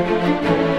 Música